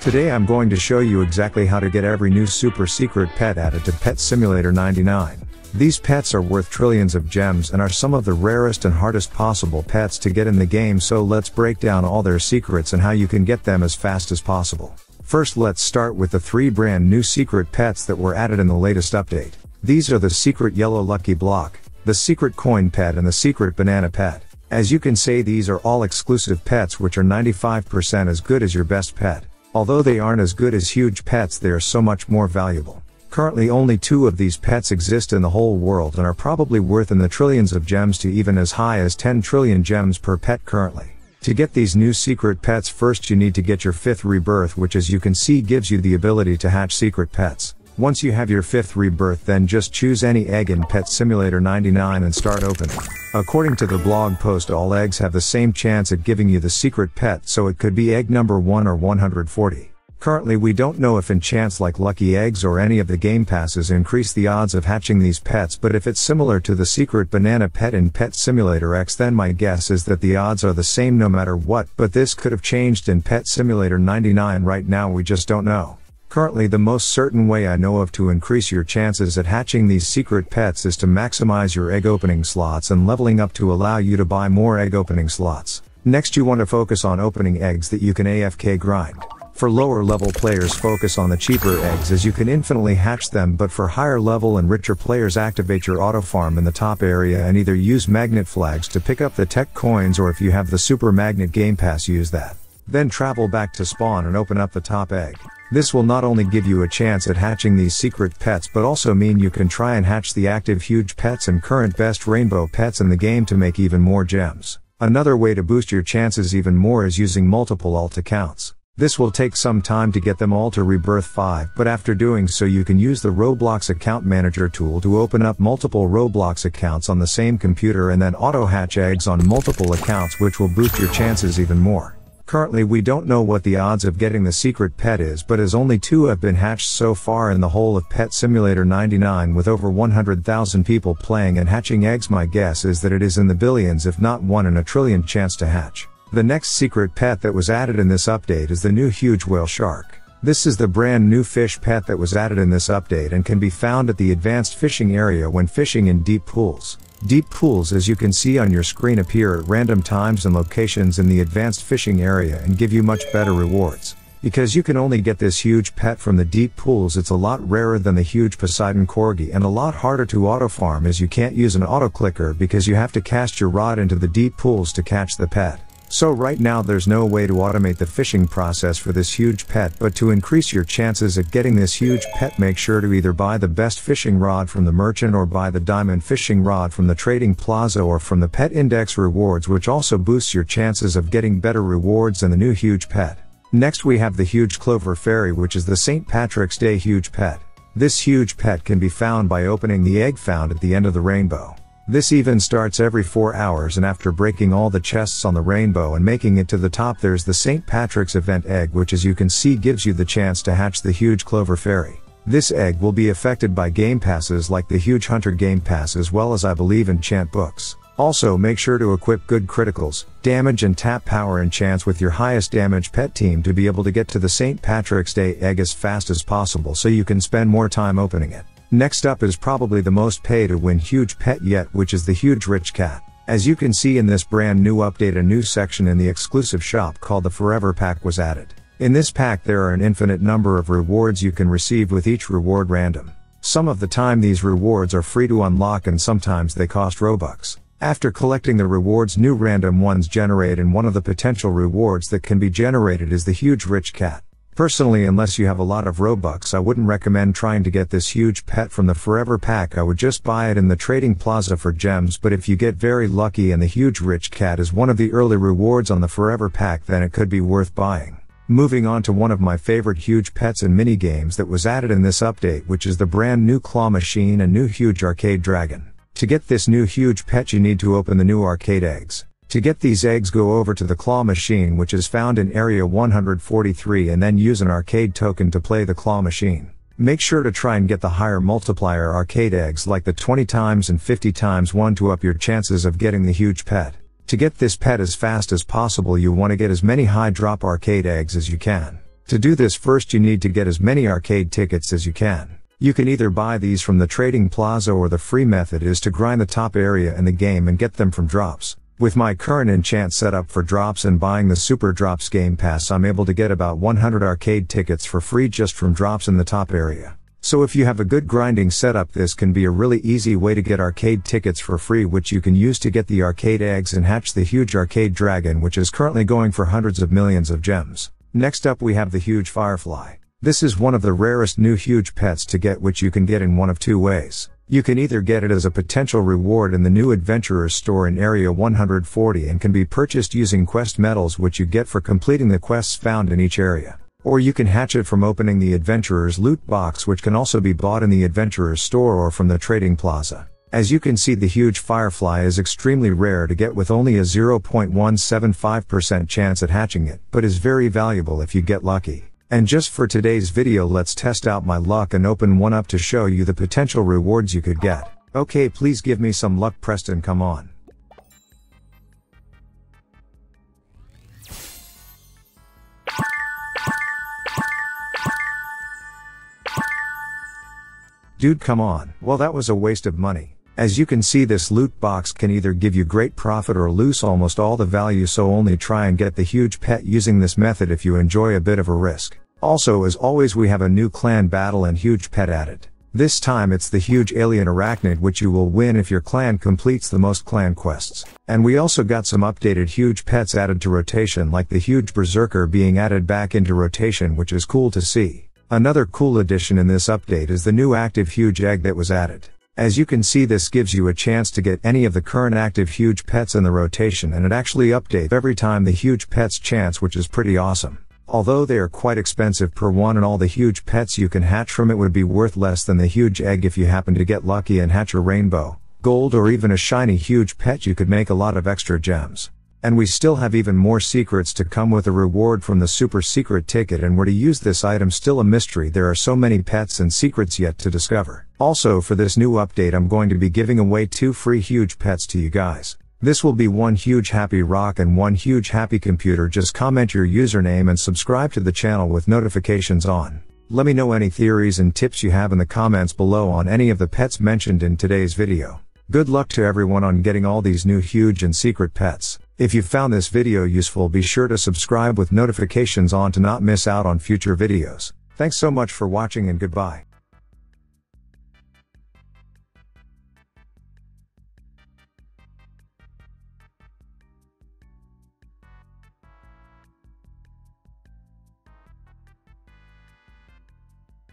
Today I'm going to show you exactly how to get every new super secret pet added to Pet Simulator 99. These pets are worth trillions of gems and are some of the rarest and hardest possible pets to get in the game so let's break down all their secrets and how you can get them as fast as possible. First let's start with the three brand new secret pets that were added in the latest update. These are the secret yellow lucky block, the secret coin pet and the secret banana pet. As you can say these are all exclusive pets which are 95% as good as your best pet. Although they aren't as good as huge pets they are so much more valuable. Currently only two of these pets exist in the whole world and are probably worth in the trillions of gems to even as high as 10 trillion gems per pet currently. To get these new secret pets first you need to get your fifth rebirth which as you can see gives you the ability to hatch secret pets. Once you have your fifth rebirth then just choose any egg in Pet Simulator 99 and start opening. According to the blog post all eggs have the same chance at giving you the secret pet so it could be egg number 1 or 140. Currently we don't know if enchants like lucky eggs or any of the game passes increase the odds of hatching these pets but if it's similar to the secret banana pet in Pet Simulator X then my guess is that the odds are the same no matter what but this could have changed in Pet Simulator 99 right now we just don't know. Currently the most certain way I know of to increase your chances at hatching these secret pets is to maximize your egg opening slots and leveling up to allow you to buy more egg opening slots. Next you want to focus on opening eggs that you can AFK grind. For lower level players focus on the cheaper eggs as you can infinitely hatch them but for higher level and richer players activate your auto farm in the top area and either use magnet flags to pick up the tech coins or if you have the super magnet game pass use that. Then travel back to spawn and open up the top egg. This will not only give you a chance at hatching these secret pets but also mean you can try and hatch the active huge pets and current best rainbow pets in the game to make even more gems. Another way to boost your chances even more is using multiple alt accounts. This will take some time to get them all to Rebirth 5 but after doing so you can use the Roblox Account Manager tool to open up multiple Roblox accounts on the same computer and then auto hatch eggs on multiple accounts which will boost your chances even more. Currently we don't know what the odds of getting the secret pet is but as only two have been hatched so far in the whole of Pet Simulator 99 with over 100,000 people playing and hatching eggs my guess is that it is in the billions if not one in a trillion chance to hatch. The next secret pet that was added in this update is the new huge whale shark. This is the brand new fish pet that was added in this update and can be found at the advanced fishing area when fishing in deep pools. Deep pools as you can see on your screen appear at random times and locations in the advanced fishing area and give you much better rewards. Because you can only get this huge pet from the deep pools it's a lot rarer than the huge Poseidon Corgi and a lot harder to auto farm as you can't use an auto clicker because you have to cast your rod into the deep pools to catch the pet. So right now there's no way to automate the fishing process for this huge pet but to increase your chances at getting this huge pet make sure to either buy the best fishing rod from the merchant or buy the diamond fishing rod from the trading plaza or from the pet index rewards which also boosts your chances of getting better rewards than the new huge pet. Next we have the huge clover fairy which is the St. Patrick's Day huge pet. This huge pet can be found by opening the egg found at the end of the rainbow. This even starts every 4 hours and after breaking all the chests on the rainbow and making it to the top there's the St. Patrick's event egg which as you can see gives you the chance to hatch the huge clover fairy. This egg will be affected by game passes like the huge hunter game pass as well as I believe enchant books. Also make sure to equip good criticals, damage and tap power enchants with your highest damage pet team to be able to get to the St. Patrick's Day egg as fast as possible so you can spend more time opening it. Next up is probably the most pay to win huge pet yet which is the huge rich cat. As you can see in this brand new update a new section in the exclusive shop called the Forever Pack was added. In this pack there are an infinite number of rewards you can receive with each reward random. Some of the time these rewards are free to unlock and sometimes they cost Robux. After collecting the rewards new random ones generate and one of the potential rewards that can be generated is the huge rich cat. Personally unless you have a lot of Robux I wouldn't recommend trying to get this huge pet from the Forever Pack I would just buy it in the Trading Plaza for gems but if you get very lucky and the huge rich cat is one of the early rewards on the Forever Pack then it could be worth buying. Moving on to one of my favorite huge pets and mini games that was added in this update which is the brand new claw machine and new huge arcade dragon. To get this new huge pet you need to open the new arcade eggs. To get these eggs go over to the claw machine which is found in area 143 and then use an arcade token to play the claw machine. Make sure to try and get the higher multiplier arcade eggs like the 20 times and 50 times 1 to up your chances of getting the huge pet. To get this pet as fast as possible you want to get as many high drop arcade eggs as you can. To do this first you need to get as many arcade tickets as you can. You can either buy these from the trading plaza or the free method is to grind the top area in the game and get them from drops. With my current enchant setup for drops and buying the Super Drops Game Pass I'm able to get about 100 arcade tickets for free just from drops in the top area. So if you have a good grinding setup this can be a really easy way to get arcade tickets for free which you can use to get the arcade eggs and hatch the huge arcade dragon which is currently going for hundreds of millions of gems. Next up we have the huge firefly. This is one of the rarest new huge pets to get which you can get in one of two ways. You can either get it as a potential reward in the new Adventurers store in Area 140 and can be purchased using quest medals which you get for completing the quests found in each area. Or you can hatch it from opening the Adventurers loot box which can also be bought in the Adventurers store or from the trading plaza. As you can see the huge firefly is extremely rare to get with only a 0.175% chance at hatching it, but is very valuable if you get lucky. And just for today's video let's test out my luck and open one up to show you the potential rewards you could get. Okay please give me some luck Preston come on. Dude come on, well that was a waste of money. As you can see this loot box can either give you great profit or lose almost all the value so only try and get the huge pet using this method if you enjoy a bit of a risk. Also as always we have a new clan battle and huge pet added. This time it's the huge alien arachnid which you will win if your clan completes the most clan quests. And we also got some updated huge pets added to rotation like the huge berserker being added back into rotation which is cool to see. Another cool addition in this update is the new active huge egg that was added. As you can see this gives you a chance to get any of the current active huge pets in the rotation and it actually updates every time the huge pets chance which is pretty awesome. Although they are quite expensive per one and all the huge pets you can hatch from it would be worth less than the huge egg if you happen to get lucky and hatch a rainbow, gold or even a shiny huge pet you could make a lot of extra gems. And we still have even more secrets to come with a reward from the super secret ticket and where to use this item still a mystery there are so many pets and secrets yet to discover. Also for this new update I'm going to be giving away two free huge pets to you guys. This will be one huge happy rock and one huge happy computer just comment your username and subscribe to the channel with notifications on. Let me know any theories and tips you have in the comments below on any of the pets mentioned in today's video. Good luck to everyone on getting all these new huge and secret pets. If you found this video useful be sure to subscribe with notifications on to not miss out on future videos. Thanks so much for watching and goodbye.